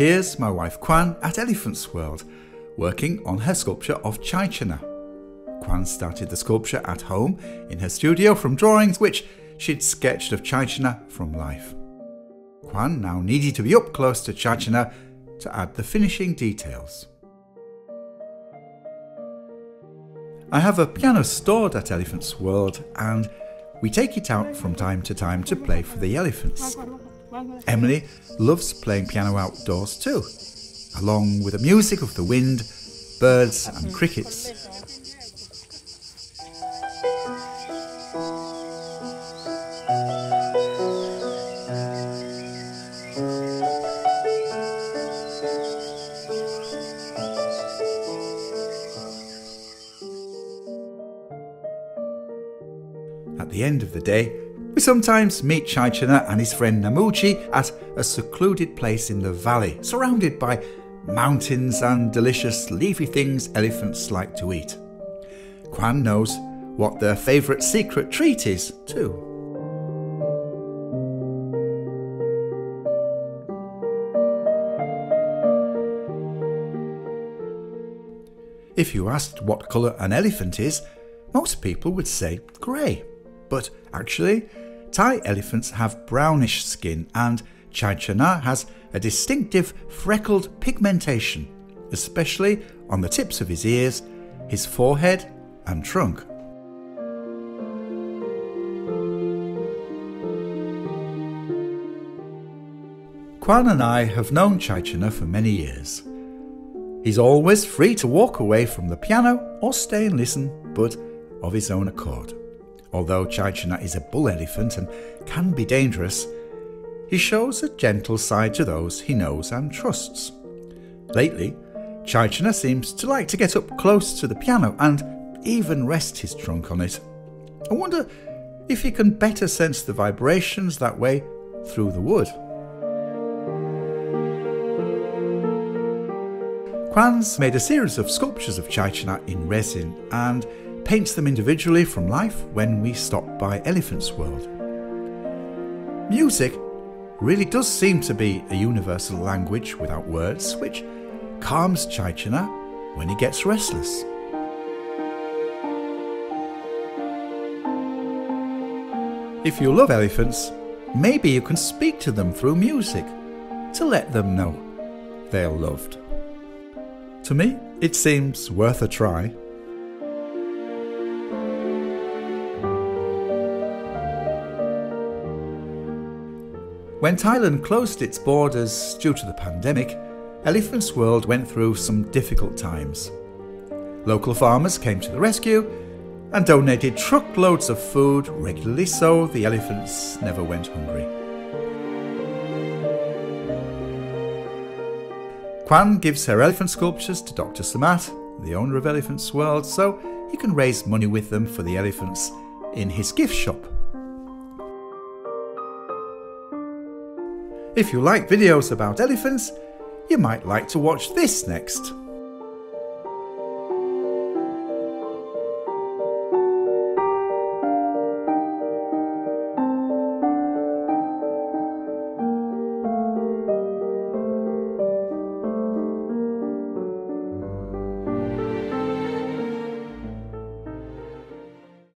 Here's my wife Khwan at Elephants World, working on her sculpture of Chaichana. Khwan started the sculpture at home in her studio from drawings which she'd sketched of Chaichana from life. Khwan now needed to be up close to Chaichana to add the finishing details. I have a piano stored at Elephants World and we take it out from time to time to play for the elephants. Mm-hmm. Emily loves playing piano outdoors too, along with the music of the wind, birds, and mm-hmm. crickets. At the end of the day, we sometimes meet Chaichana and his friend Namuchi at a secluded place in the valley, surrounded by mountains and delicious leafy things elephants like to eat. Khwan knows what their favourite secret treat is, too. If you asked what colour an elephant is, most people would say grey. But actually, Thai elephants have brownish skin and Chaichana has a distinctive freckled pigmentation, especially on the tips of his ears, his forehead and trunk. Khwan and I have known Chaichana for many years. He's always free to walk away from the piano or stay and listen, but of his own accord. Although Chaichana is a bull elephant and can be dangerous, he shows a gentle side to those he knows and trusts. Lately, Chaichana seems to like to get up close to the piano and even rest his trunk on it. I wonder if he can better sense the vibrations that way through the wood. Khwan's made a series of sculptures of Chaichana in resin and paints them individually from life when we stop by Elephant's World. Music really does seem to be a universal language without words, which calms Chaichana when he gets restless. If you love elephants, maybe you can speak to them through music to let them know they're loved. To me, it seems worth a try. When Thailand closed its borders due to the pandemic, Elephants World went through some difficult times. Local farmers came to the rescue and donated truckloads of food regularly so the elephants never went hungry. Khwan gives her elephant sculptures to Dr. Samat, the owner of Elephants World, so he can raise money with them for the elephants in his gift shop. If you like videos about elephants, you might like to watch this next.